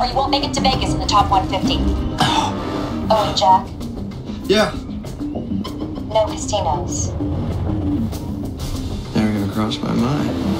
or you won't make it to Vegas in the top 150. Oh, and Jack, Yeah. no casinos. Never even crossed my mind.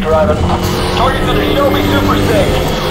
Driving. Target to the Shelby Super Snake.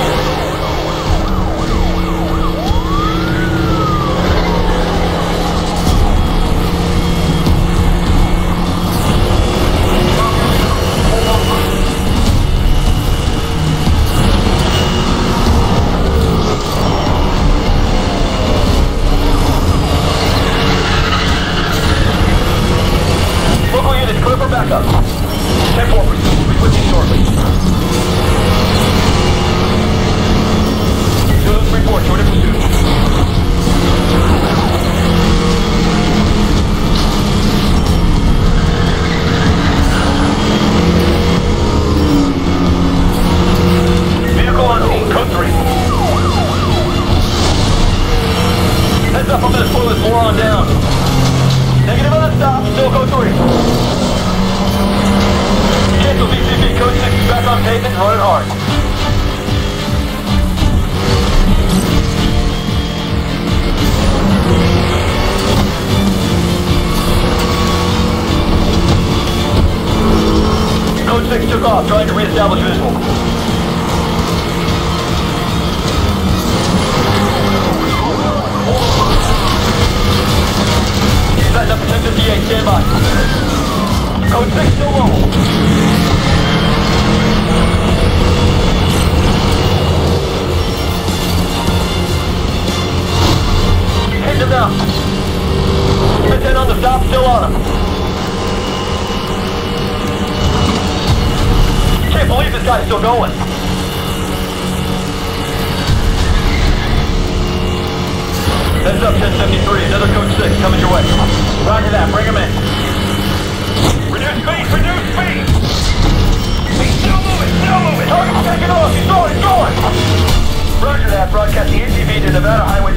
1058, stand by. Code 6 still low. Hitting him now. 10 on the stop, still on him. Can't believe this guy's still going. Heads up, 1073, another code 6 coming your way. Roger that, bring him in. Reduce speed, reduce speed! He's still moving, still moving! Target's taking off, he's going, he's going! Roger that, broadcast the ATV to Nevada Highway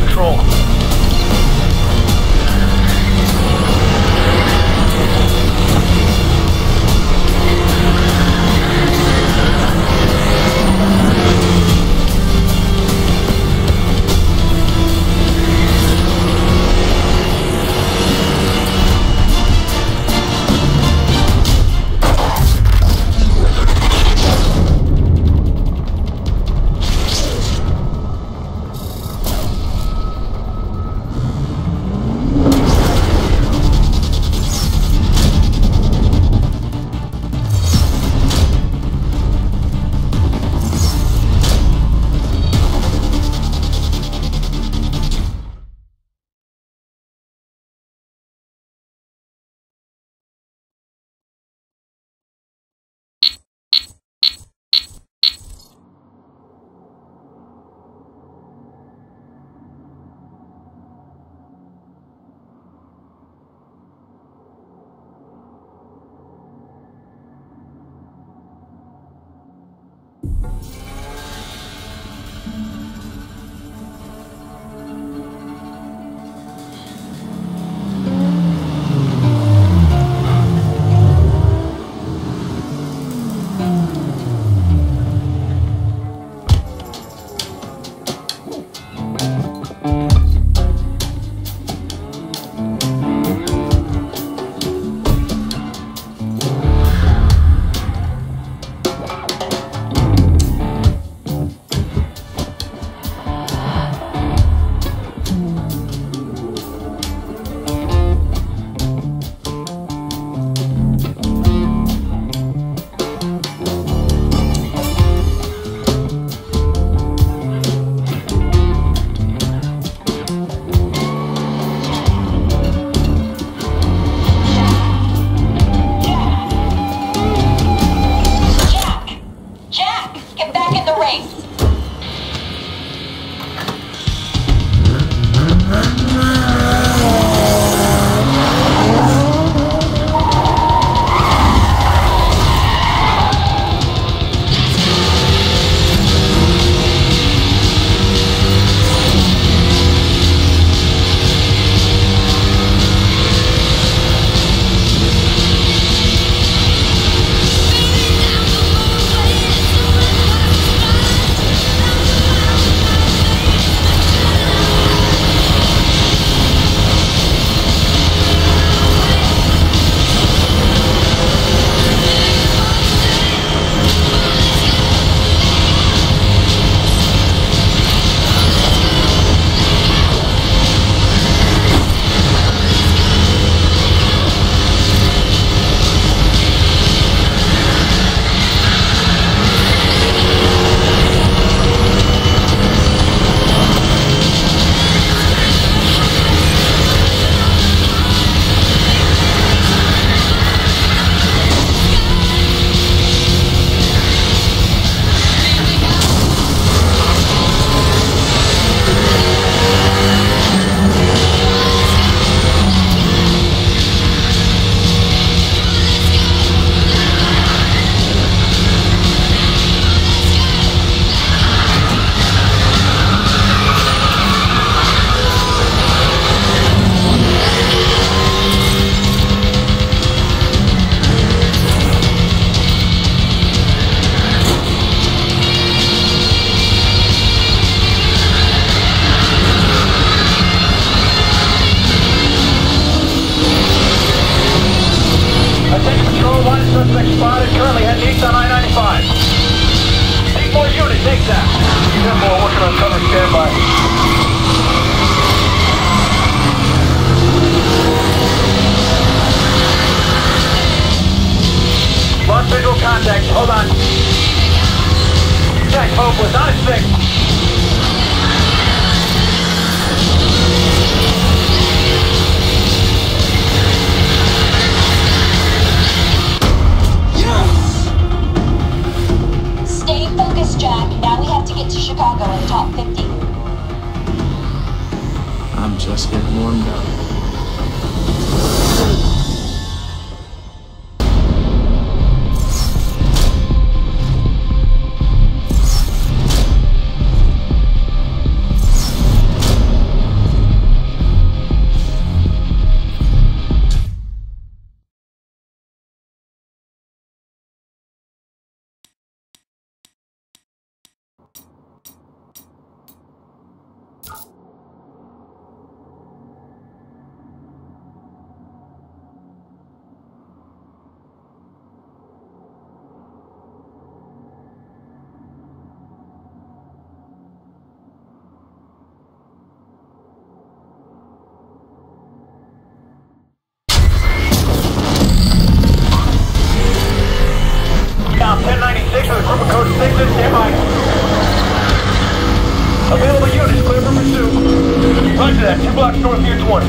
that, two blocks north of your 20.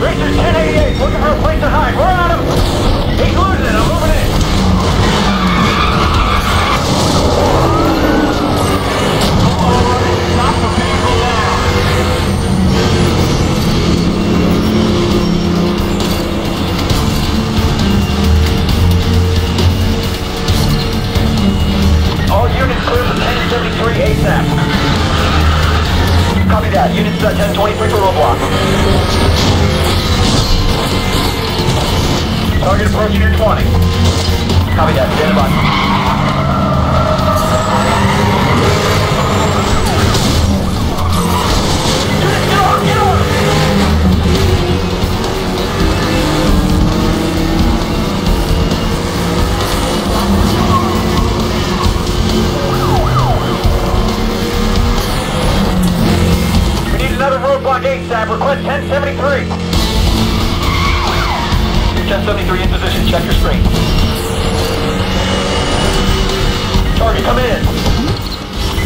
Racers 1088, looking for a place to hide. We're on him. 1033 ASAP. Copy that. Units at 1023 for roadblock. Target approaching your 20. Copy that. Stand by. 1073. Your 1073 in position. Check your screen. Target, come in.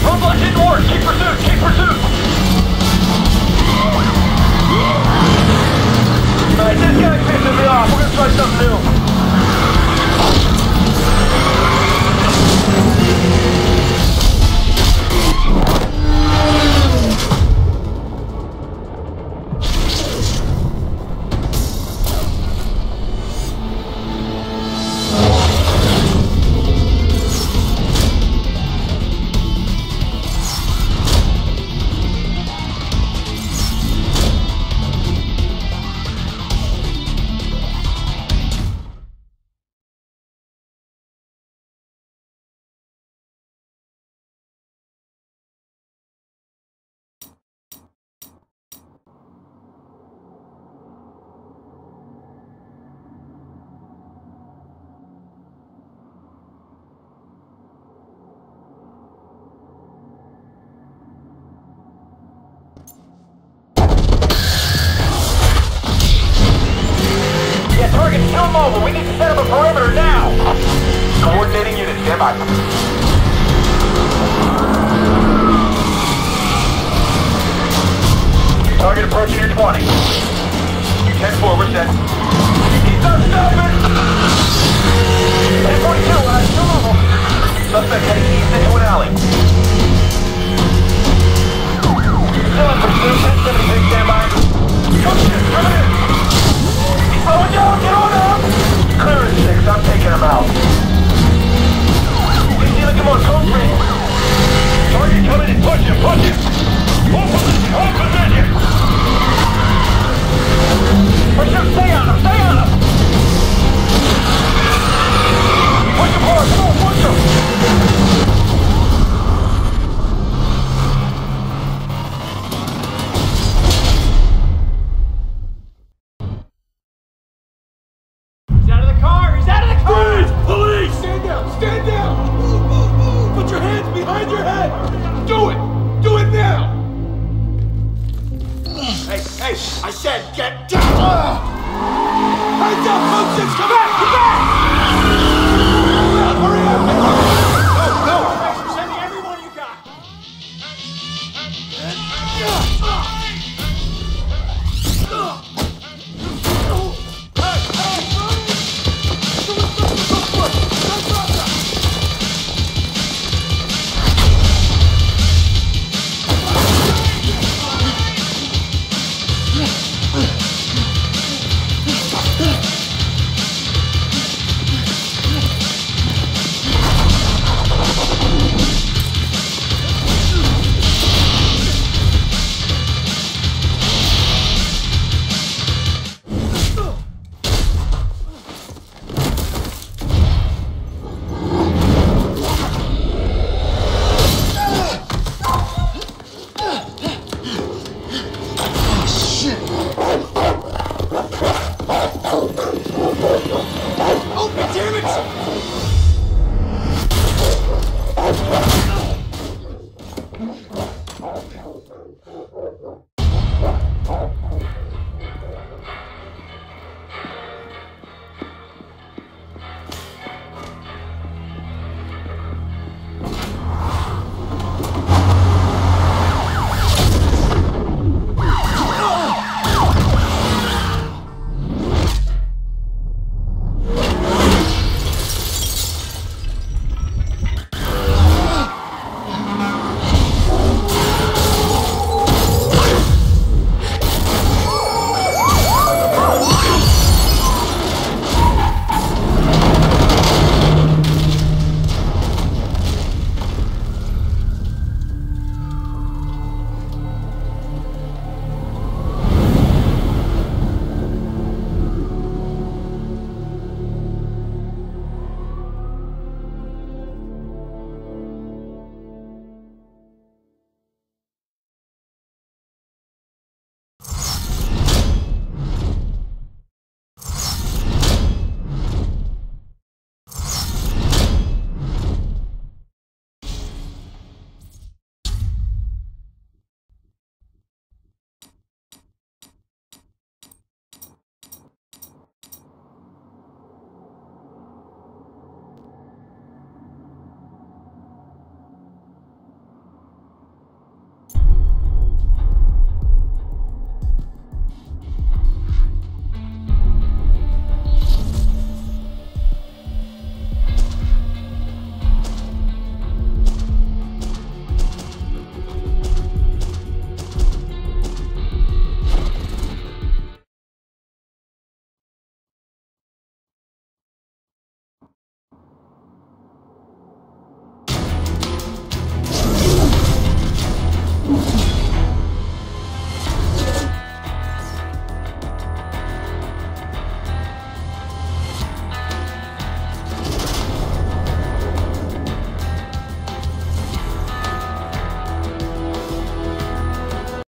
Roadblock inboard. Keep pursuit. Keep pursuit. to kill mobile. We need to set up a perimeter now. Coordinating unit, stand by. Target approaching your 20. You 10 4, we're set. He's unstoppable! 10 42, uh, two Suspect heading east into an alley. head! Do it! Do it now! hey, hey, I said get down! Hands up, Moses! Come back! Come back!